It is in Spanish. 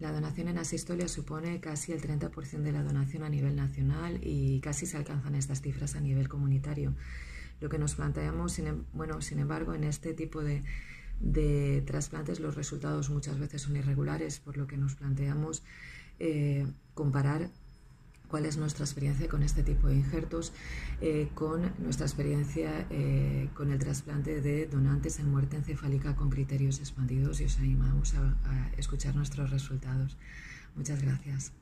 La donación en asistolia supone casi el 30% de la donación a nivel nacional y casi se alcanzan estas cifras a nivel comunitario. Lo que nos planteamos, sin, em, bueno, sin embargo, en este tipo de, trasplantes los resultados muchas veces son irregulares, por lo que nos planteamos eh, comparar cuál es nuestra experiencia con este tipo de injertos, eh, con nuestra experiencia eh, con el trasplante de donantes en muerte encefálica con criterios expandidos y os animamos a, a escuchar nuestros resultados. Muchas gracias.